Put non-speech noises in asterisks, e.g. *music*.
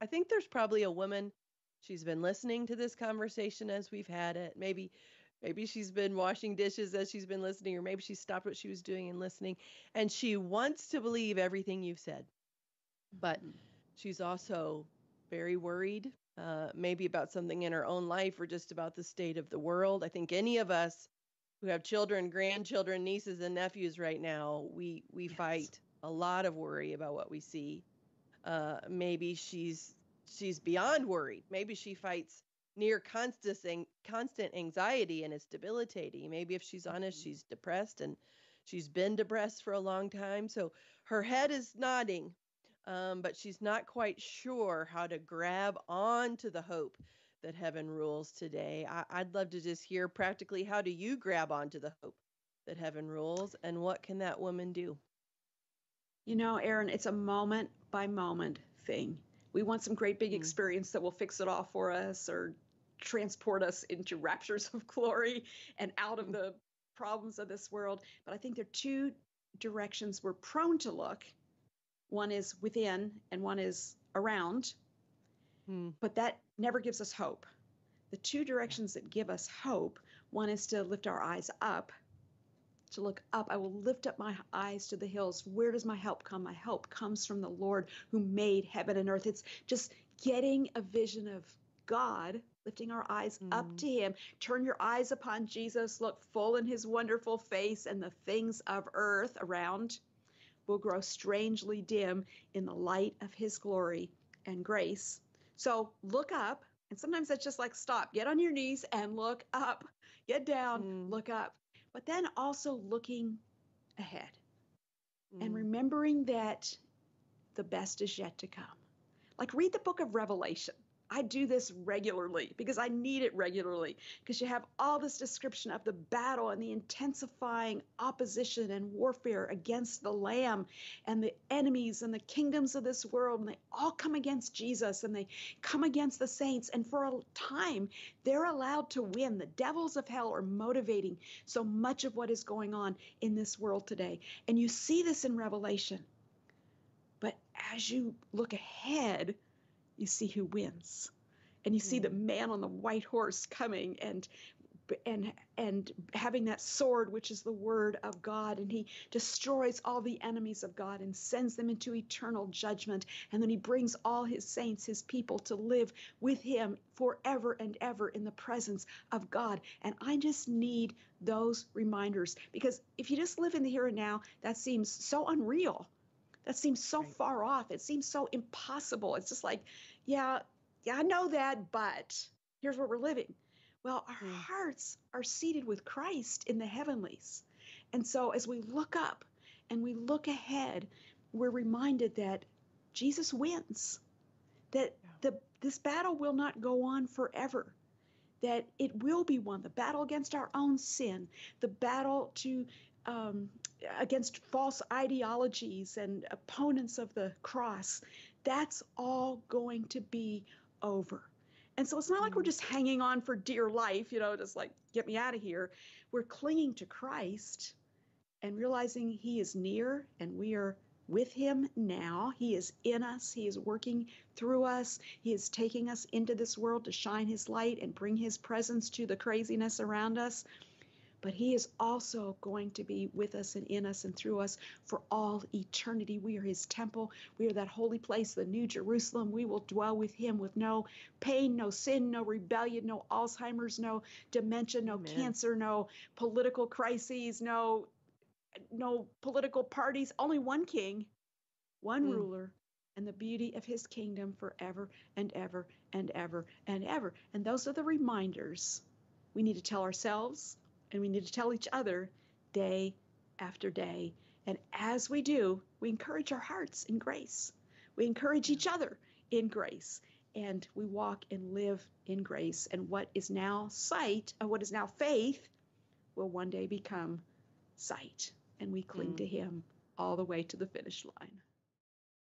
I think there's probably a woman. She's been listening to this conversation as we've had it. Maybe maybe she's been washing dishes as she's been listening or maybe she stopped what she was doing and listening and she wants to believe everything you've said but mm-hmm. she's also very worried uh, maybe about something in her own life or just about the state of the world i think any of us who have children grandchildren nieces and nephews right now we we yes. fight a lot of worry about what we see uh, maybe she's she's beyond worried maybe she fights near constant constant anxiety and it's debilitating. Maybe if she's honest, mm-hmm. she's depressed and she's been depressed for a long time. So her head is nodding, um, but she's not quite sure how to grab on to the hope that heaven rules today. I, would love to just hear practically how do you grab onto the hope that heaven rules and what can that woman do? You know, Erin, it's a moment by moment thing. We want some great big mm. experience that will fix it all for us or transport us into *laughs* raptures of glory and out of the problems of this world. But I think there are two directions we're prone to look one is within, and one is around. Hmm. But that never gives us hope. The two directions that give us hope one is to lift our eyes up, to look up. I will lift up my eyes to the hills. Where does my help come? My help comes from the Lord who made heaven and earth. It's just getting a vision of God lifting our eyes mm. up to Him. Turn your eyes upon Jesus, look full in His wonderful face, and the things of earth around will grow strangely dim in the light of His glory and grace. So look up. And sometimes that's just like stop, get on your knees and look up, get down, mm. look up. But then also looking ahead mm. and remembering that the best is yet to come. Like read the book of Revelation I do this regularly because I need it regularly because you have all this description of the battle and the intensifying opposition and warfare against the Lamb and the enemies and the kingdoms of this world. And they all come against Jesus and they come against the saints. And for a time, they're allowed to win. The devils of hell are motivating so much of what is going on in this world today. And you see this in Revelation. But as you look ahead, you see who wins. And you see the man on the white horse coming and and and having that sword which is the word of God. And he destroys all the enemies of God and sends them into eternal judgment. And then he brings all his saints his people to live with him forever and ever in the presence of God. And I just need those reminders because if you just live in the here and now that seems so unreal that seems so right. far off. It seems so impossible. It's just like, yeah, yeah, I know that, but here's where we're living. Well, our mm. hearts are seated with Christ in the heavenlies. And so as we look up and we look ahead, we're reminded that Jesus wins. That yeah. the this battle will not go on forever. That it will be won. The battle against our own sin, the battle to um, against false ideologies and opponents of the cross, that's all going to be over. And so it's not like we're just hanging on for dear life, you know, just like, get me out of here. We're clinging to Christ and realizing He is near and we are with Him now. He is in us, He is working through us, He is taking us into this world to shine His light and bring His presence to the craziness around us but He is also going to be with us and in us and through us for all eternity. We are His temple. We are that holy place, the New Jerusalem. We will dwell with Him with no pain, no sin, no rebellion, no Alzheimer's, no dementia, no Amen. cancer, no political crises, no no political parties, only one king, one mm. ruler, and the beauty of his kingdom forever and ever and ever and ever. And those are the reminders we need to tell ourselves, and we need to tell each other day after day. And as we do, we encourage our hearts in grace. We encourage each other in grace. And we walk and live in grace. And what is now sight, or what is now faith, will one day become sight. And we cling mm. to Him all the way to the finish line.